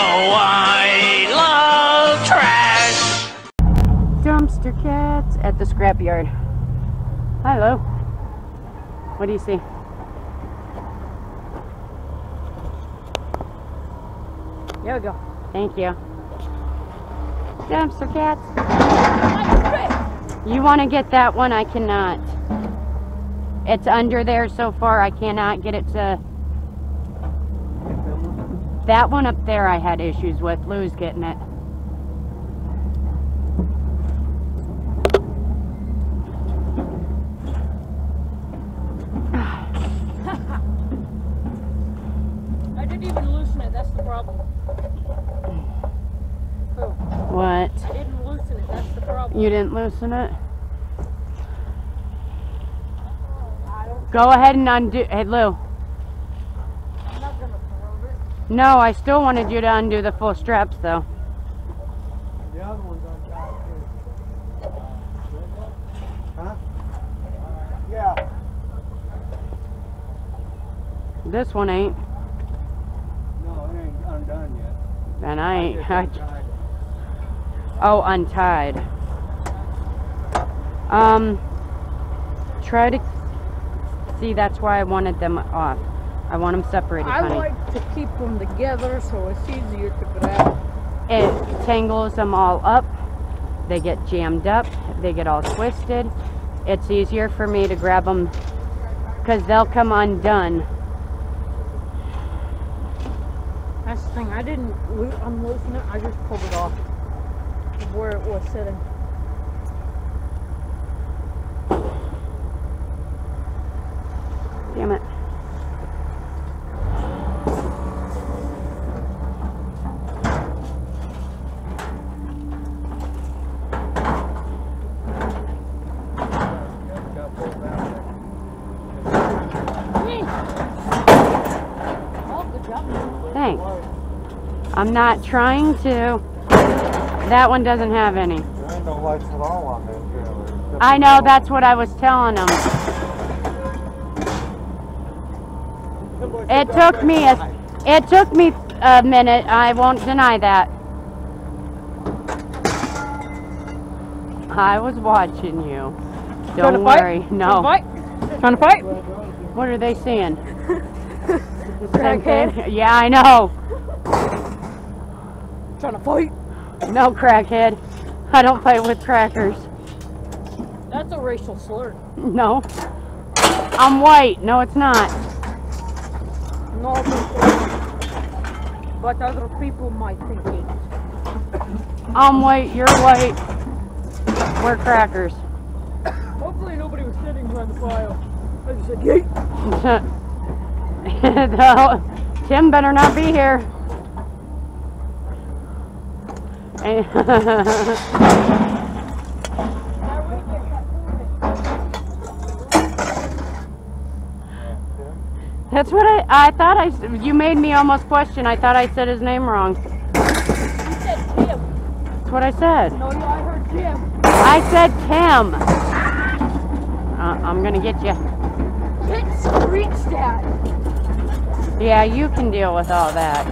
I love trash. Dumpster cats at the scrapyard. Hello. What do you see? There we go. Thank you. Dumpster cats. You want to get that one? I cannot. It's under there so far. I cannot get it to. That one up there I had issues with. Lou's getting it. I didn't even loosen it, that's the problem. Oh, What? I didn't loosen it, that's the problem. You didn't loosen it? Go ahead and undo. Hey, Lou. I'm not gonna probe it. No, I still wanted you to undo the full straps, though. The other one's on top too. Huh? Yeah. This one ain't. No, it ain't undone yet. And I ain't. I, untied oh, untied. Um, try to. See, that's why I wanted them off. I want them separated, I honey. like to keep them together so it's easier to grab. it tangles them all up. They get jammed up. They get all twisted. It's easier for me to grab them because they'll come undone. That's the thing, I didn't unloosen it, I just pulled it off of where it was sitting. Damn it. Got both out Oh, good job. Thanks. I'm not trying to. That one doesn't have any. there. There ain't no lights at all on that trailer. I know, that's what I was telling them. It took me a, it took me a minute. I won't deny that. I was watching you. Trying to Don't fight? worry. Trying to No. fight? Trying to fight? What are they seeing? Crackhead? Yeah, I know. Trying to fight? No crackhead. I don't fight with crackers. That's a racial slur. No. I'm white. No, it's not. No, but other people might think it. I'm white. You're white. We're crackers. Hopefully nobody was sitting behind the file. I just said, yeet. No, Tim better not be here. That's what I, I thought I, you made me almost question. I thought I said his name wrong. You said Tim. That's what I said. No, yeah, I heard Jim. I said Tim. Uh, I'm gonna get you. It screeched at. Yeah, you can deal with all that.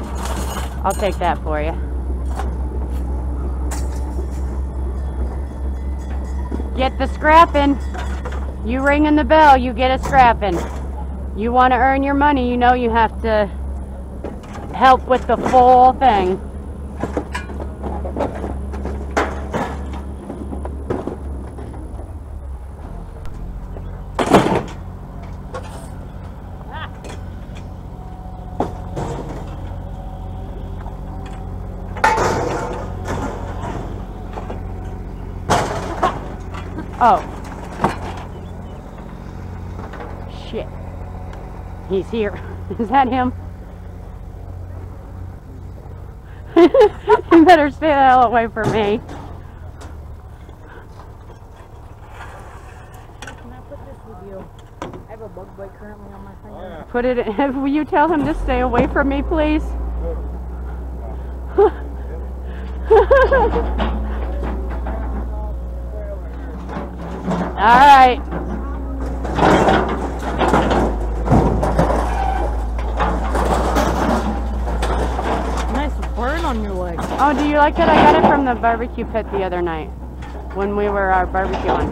I'll take that for you. Get the scrapping. You ringing the bell, you get a scrapping. You want to earn your money, you know you have to help with the full thing. He's here. Is that him? you better stay the hell away from me. Can I put this with you? I have a bug bite currently on my finger. Oh, yeah. Put it in. Will you tell him to stay away from me, please? All right. Nice burn on your leg. Oh, do you like it? I got it from the barbecue pit the other night when we were uh, barbecuing.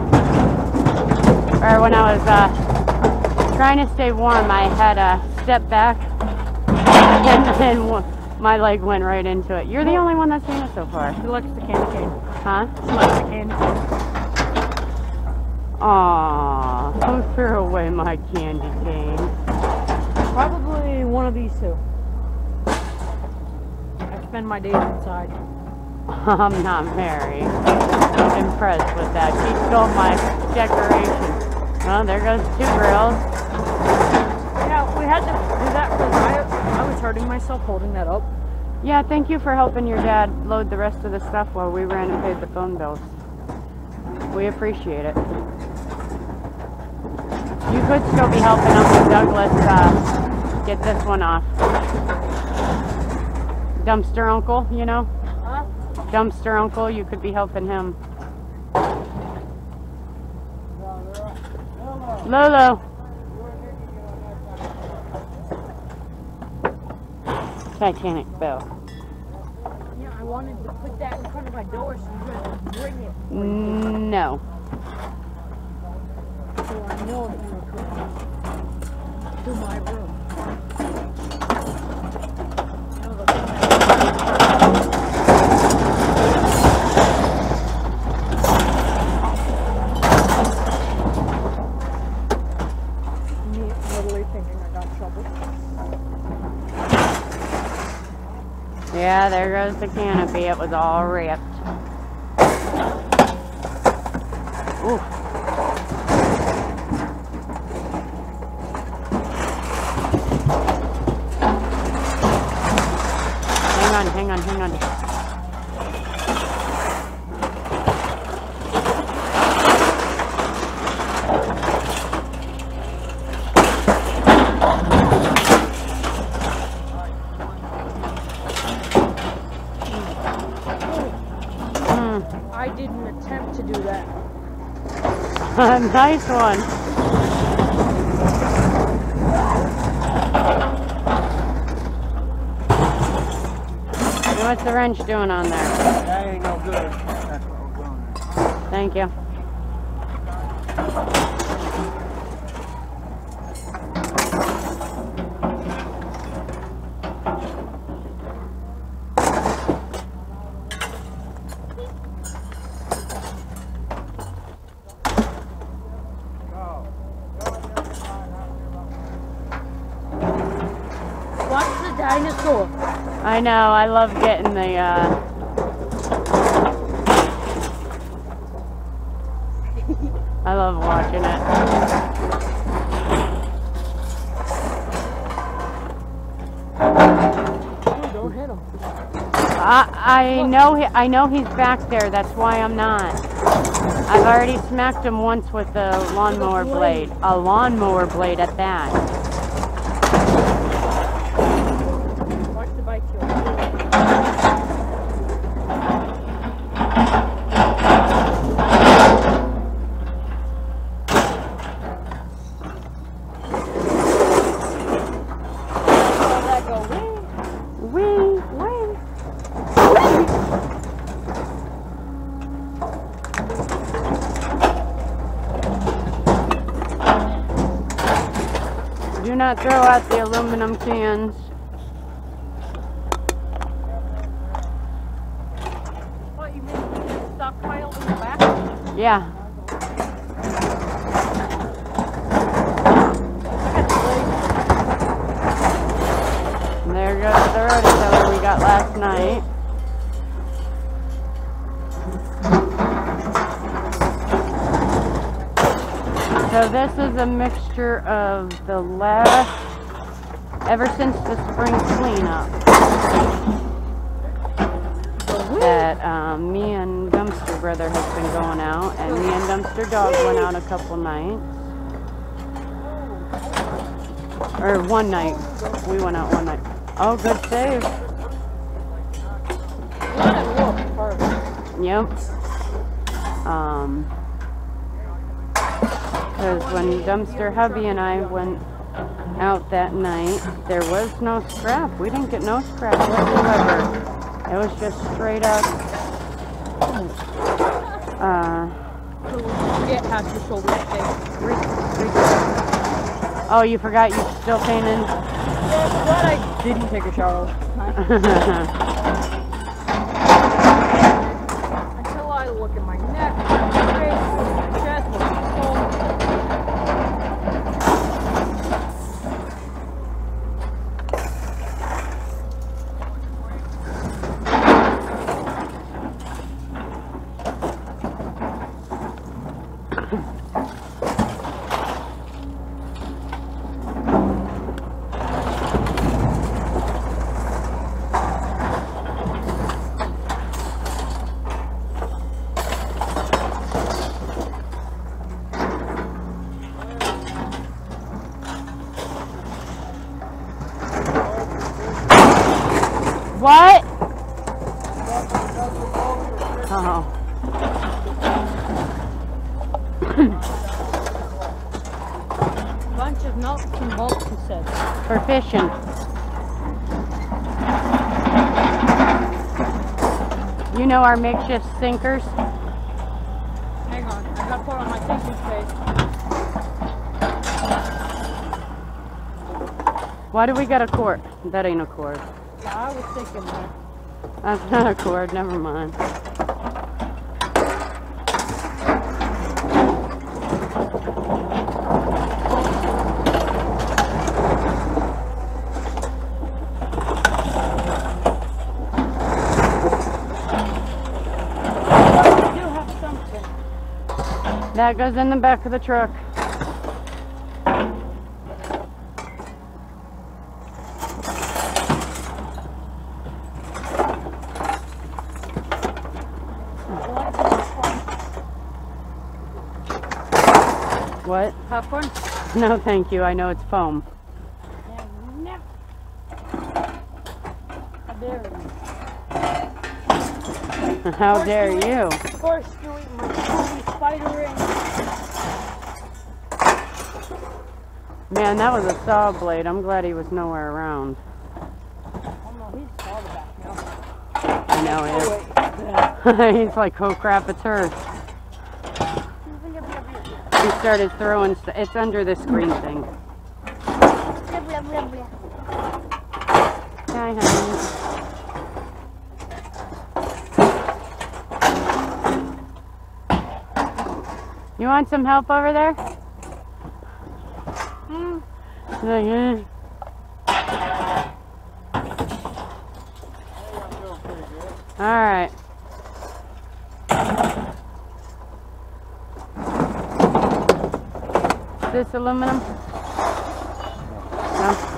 Or when I was uh, trying to stay warm, I had a step back and then my leg went right into it. You're the only one that's seen it so far. He likes the candy cane. Huh? He likes the candy cane. Aw, who threw away my candy cane? Probably one of these two. Spend my days inside. I'm not very impressed with that. She stole my decoration. Well, there goes two grills. Yeah, we had to do that because I, I was hurting myself holding that up. Yeah, thank you for helping your dad load the rest of the stuff while we ran and paid the phone bills. We appreciate it. You could still be helping Uncle Douglas uh, get this one off. Dumpster Uncle, you know? Huh? Dumpster Uncle, you could be helping him. Lolo. Titanic Bell. Yeah, I wanted to put that in front of my door so you could bring it. No. So I know that you were coming to my room. No, the thing that- Me literally thinking I got trouble. The canopy. It was all ripped. Ooh. Hang on, hang on, hang on. Mm. I didn't attempt to do that. nice one. And What's the wrench doing on there? That ain't no good. That's what we're doing. Thank you. Go. Go in there and find out your Watch the dinosaur. I know, I love getting the, uh... I love watching it. Don't hit him. I, I know he, I know he's back there, that's why I'm not. I've already smacked him once with the lawnmower blade. A lawnmower blade at that. Watch the bike kill. Let that go. Wee, wee. Do not throw out the aluminum cans. What, you mean stockpiled in the back? Yeah. There goes the rotisserie we got last night. So this is a mixture of the last, ever since the spring cleanup, that um, me and Dumpster Brother has been going out, and me and Dumpster Dog went out a couple nights. Or one night. We went out one night. Oh, good save. Yep. Um, because when Dumpster Hubby and I went out that night, there was no scrap. We didn't get no scrap whatsoever. It was just straight up. Uh, forget half your shoulder oh, you forgot you're still painting? Yeah, I didn't take a shower last night. Until I look at my neck, my face, my chest, my soul. what? Oh. Bunch of nuts and bolts, he said. For fishing. You know our makeshift sinkers? Hang on, I gotta put on my thinking face. Why do we got a cord? That ain't a cord. Yeah, I was thinking that. That's not a cord, never mind. I do have something. That goes in the back of the truck. What? Popcorn? No, thank you. I know it's foam. How dare you? How dare Man, that was a saw blade. I'm glad he was nowhere around. Oh no, he's back now. I know Oh wait. is. He's like, oh crap, it's hers. He started throwing. St- it's under this green thing. Hi, honey. You want some help over there? Hmm. He's like, eh. All right. This aluminum? No.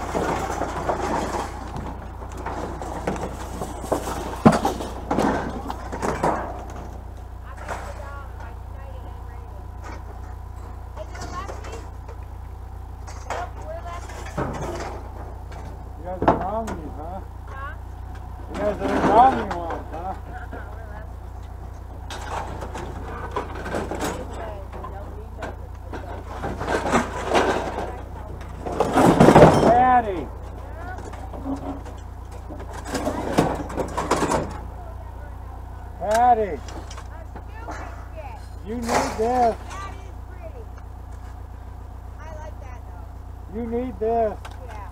You guys are Romney, huh? You guys are the Romney ones, huh? Patty! Patty! You need this. I like that though. You need this. Yeah.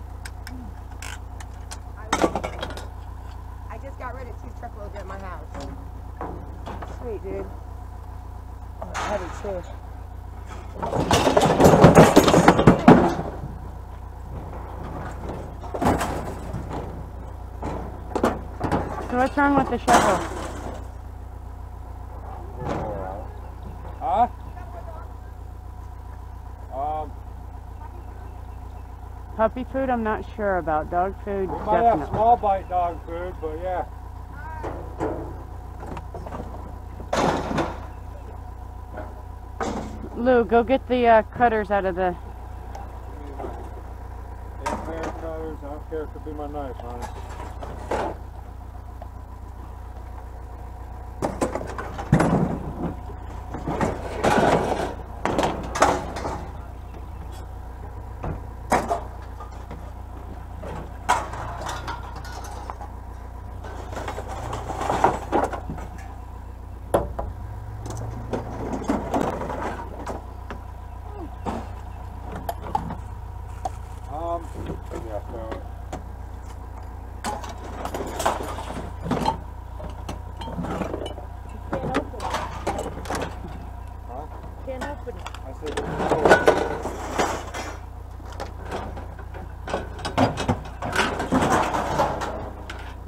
I, I just got rid of two truckloads at my house. Sweet, dude. I had it too. So what's wrong with the shovel? Huh? Um, Puppy food? I'm not sure about. Dog food, we might have small bite dog food, but yeah. Lou, go get the uh, cutters out of the. Hair cutters, I don't care if it be my knife, honey.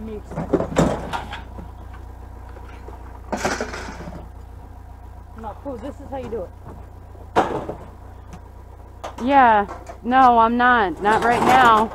me a second. No, Pooh, this is how you do it. Yeah. No, I'm not. Not right now.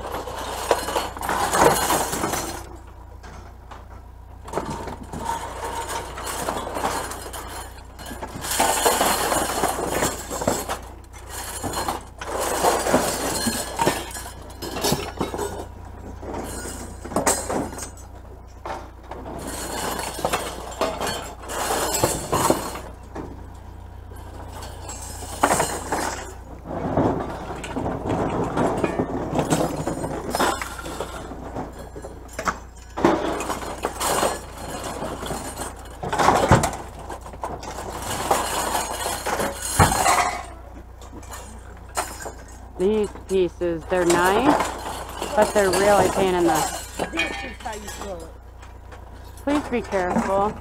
These pieces, they're nice, but they're really pain in the. This is how you throw it. Please be careful.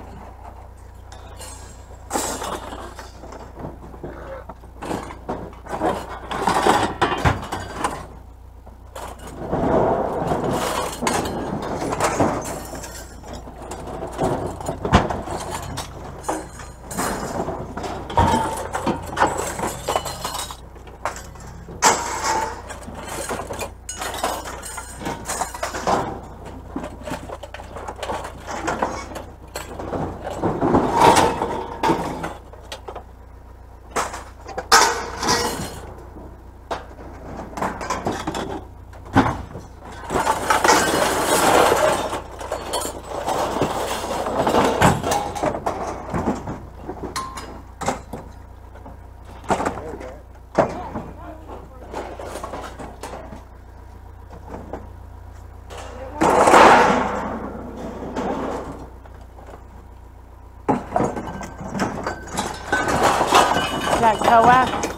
That coax?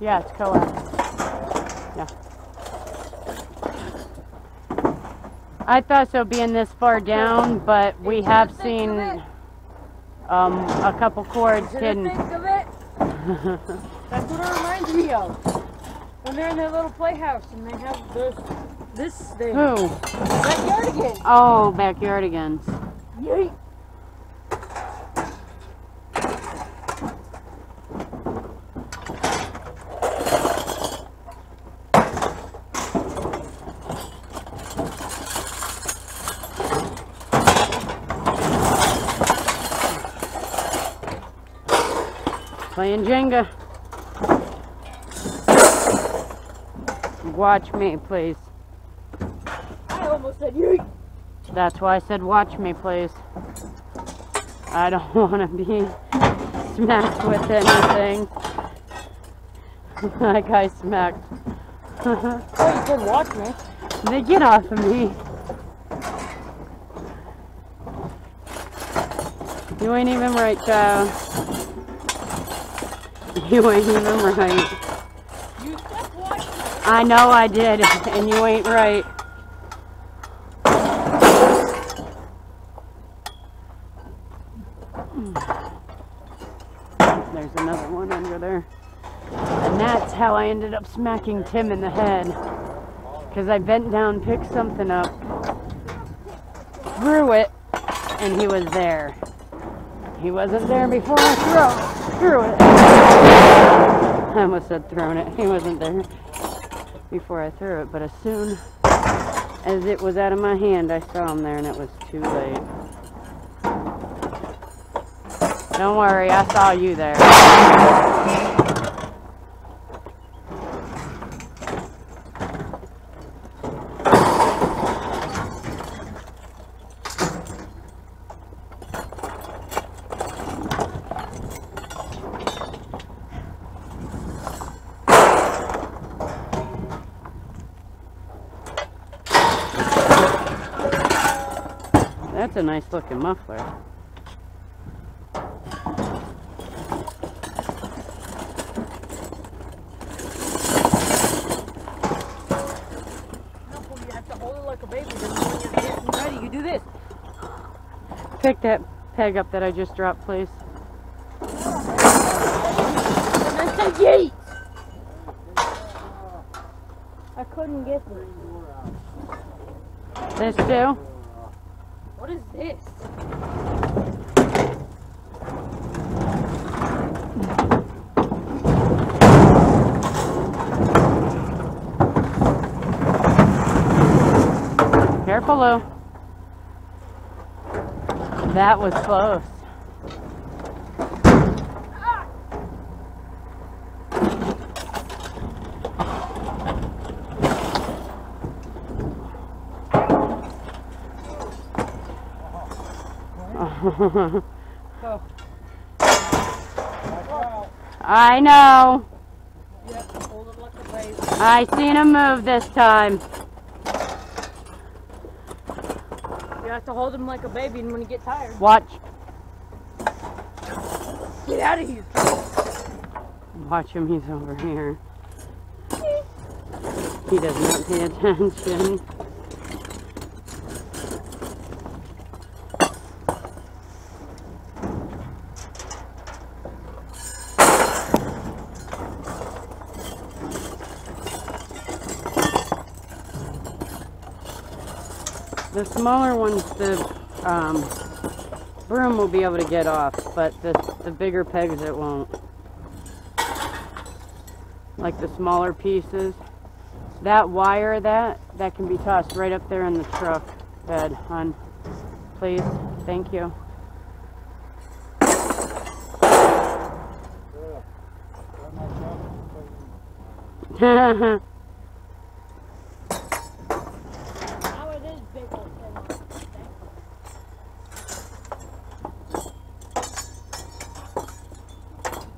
Yeah, it's coax. Yeah. I thought so being this far down, but we have seen um, a couple cords hidden. think of it. That's what it reminds me of. When they're in their little playhouse and they have this this thing. Who? Backyardigans. Oh, backyardigans. Yeet. Playing Jenga. Watch me, please. I almost said yeet. That's why I said watch me, please. I don't want to be smacked with anything. like I smacked. Oh, you said watch me. they get off of me. You ain't even right, child. You ain't even right. I know I did, and you ain't right. Hmm. There's another one under there. And that's how I ended up smacking Tim in the head. Because I bent down, picked something up, threw it, and he was there. He wasn't there before I threw, threw it. I almost said thrown it. He wasn't there before I threw it, but as soon as it was out of my hand, I saw him there and it was too late. Don't worry, I saw you there. That's a nice looking muffler. No, you have to hold it like a baby. Then when you're getting ready, you do this. Pick that peg up that I just dropped, please. Yeet. I couldn't get this. This too? Careful, Lou. That was close. I know. Yep, hold it like a. I seen him move this time. You have to hold him like a baby, and when you get tired, Watch. get out of here. Watch him, he's over here. He does not pay attention. The smaller ones, the um, broom will be able to get off, but the, the bigger pegs it won't. Like the smaller pieces. That wire, that, that can be tossed right up there in the truck bed, hon. Please, thank you. Now it is big old thing.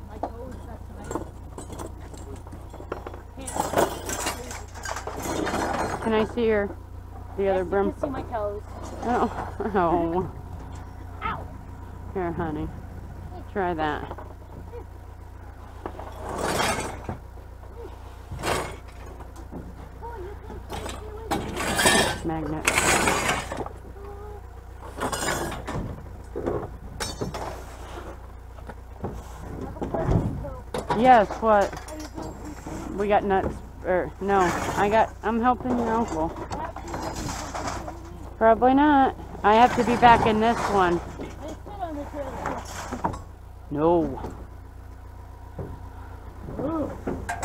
My toes, that's nice. Can I see your, the other Yes, you broom? can see my toes. Oh, oh. Here, honey. Try that. Magnet. Yes, what? We got nuts. Or, no, I got, I'm helping your uncle. Probably not. I have to be back in this one. No.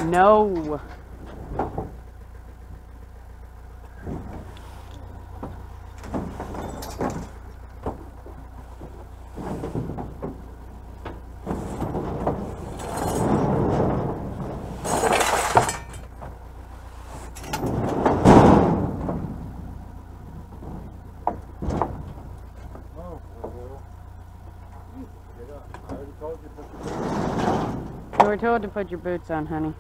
No. Oh, well, Get up. I already told you to put your You were told to put your boots on, honey.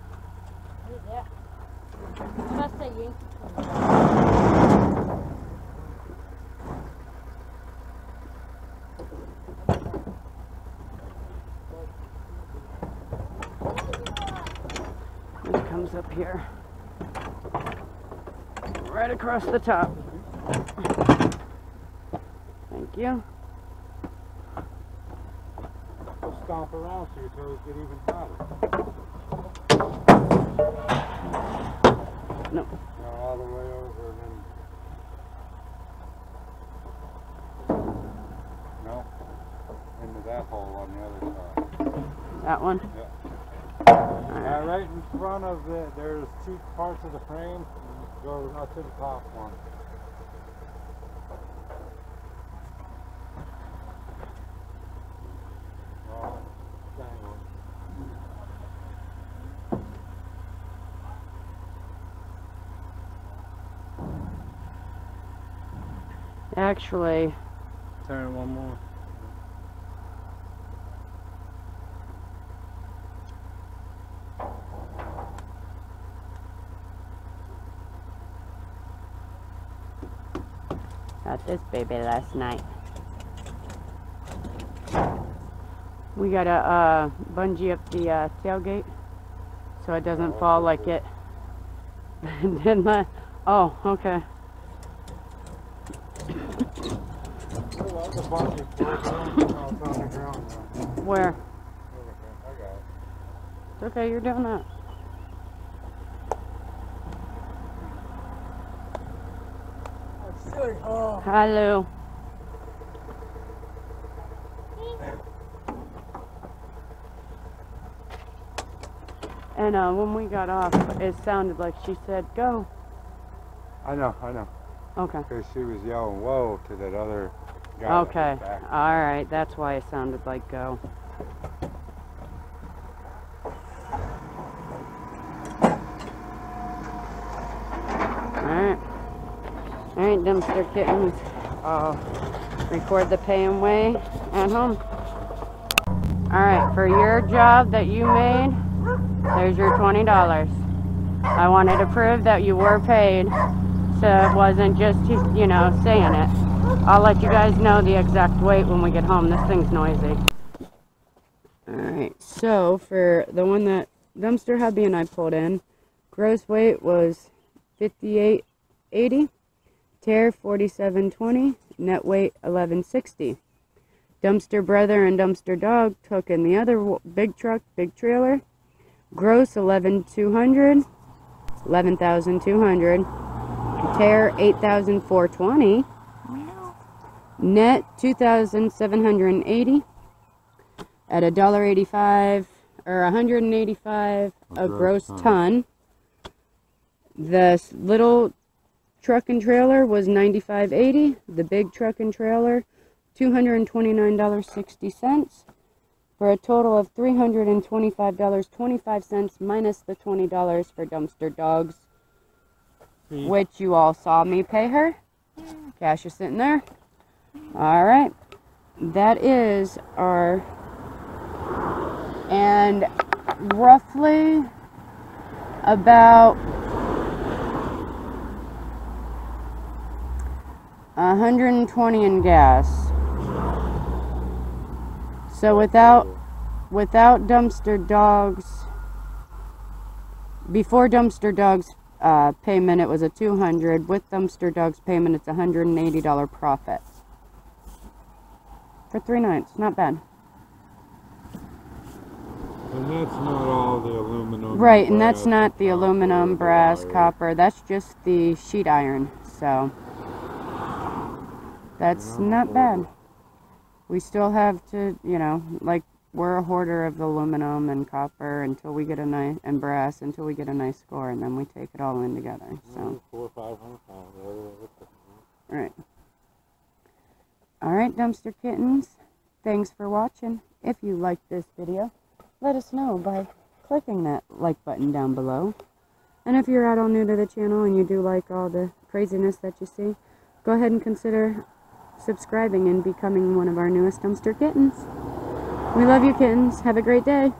It comes up here. Right across the top. Thank you. Around so your toes get even hotter. No. Now all the way over and then. No. Into that hole on the other side. That one? Now right in front of the, there's two parts of the frame. Go up to the top one. Oh, dang Actually, Turn one more. got this baby last night. We got to uh, bungee up the uh, tailgate so it doesn't Oh, fall like cool. it did my. Oh, okay. Oh, well, the bunch is broken. Oh, it's on the ground now. Where? Over here. I got it. It's okay, you're doing that. Oh. Lou. And uh, when we got off, it sounded like she said, go. I know, I know. Okay. Because she was yelling, whoa, to that other Okay. All right. That's why it sounded like go. All right. All right, dumpster kittens. I'll record the pay and weigh at home. All right, for your job that you made, there's your twenty dollars. I wanted to prove that you were paid, so it wasn't just you know saying it. I'll let you guys know the exact weight when we get home. This thing's noisy. Alright, so for the one that dumpster hubby and I pulled in, gross weight was 58.80, tare 47.20, net weight 11.60. Dumpster brother and dumpster dog took in the other big truck, big trailer, gross 11,200, 11,200, tare 8,420. Net two thousand seven hundred and eighty at a dollar eighty-five or a hundred and eighty-five A a gross gross ton. ton. The little truck and trailer was ninety-five eighty. The big truck and trailer two hundred and twenty-nine dollars sixty cents for a total of three hundred and twenty-five dollars twenty-five cents minus the twenty dollars for dumpster dogs, Fee. which you all saw me pay her. Cash is sitting there. All right. That is our and roughly about a hundred and twenty in gas. So without without dumpster dogs before dumpster dogs uh, payment it was a 200 with dumpster dogs payment it's a $180 profit for three nights not bad And that's not all the aluminum. right and that's not the aluminum brass wire. copper that's just the sheet iron so that's not bad we still have to you know like we're a hoarder of the aluminum and copper until we get a nice and brass until we get a nice score and then we take it all in together so Four or five hundred pounds. whatever, what the- Right. All right, dumpster kittens. Thanks for watching. If you liked this video, let us know by clicking that like button down below. And if you're at all new to the channel and you do like all the craziness that you see, go ahead and consider subscribing and becoming one of our newest dumpster kittens. We love you kittens. Have a great day.